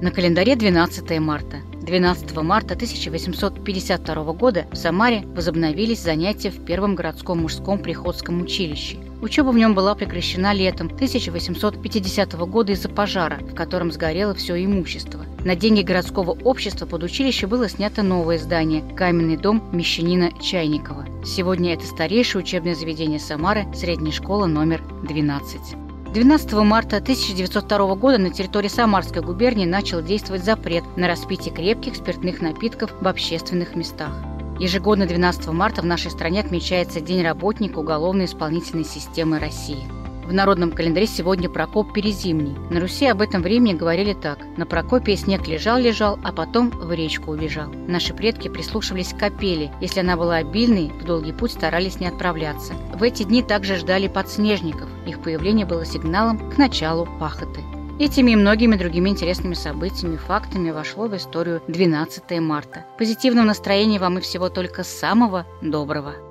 На календаре 12 марта. 12 марта 1852 года в Самаре возобновились занятия в Первом городском мужском приходском училище. Учеба в нем была прекращена летом 1850 года из-за пожара, в котором сгорело все имущество. На деньги городского общества под училище было снято новое здание – каменный дом мещанина Чайникова. Сегодня это старейшее учебное заведение Самары, средняя школа номер 12. 12 марта 1902 года на территории Самарской губернии начал действовать запрет на распитие крепких спиртных напитков в общественных местах. Ежегодно 12 марта в нашей стране отмечается День работника уголовно-исполнительной системы России. В народном календаре сегодня Прокоп Перезимний. На Руси об этом времени говорили так. На Прокопе снег лежал-лежал, а потом в речку убежал. Наши предки прислушивались к капели. Если она была обильной, в долгий путь старались не отправляться. В эти дни также ждали подснежников. Их появление было сигналом к началу пахоты. Этими и многими другими интересными событиями, фактами вошло в историю 12 марта. Позитивного настроения вам и всего только самого доброго.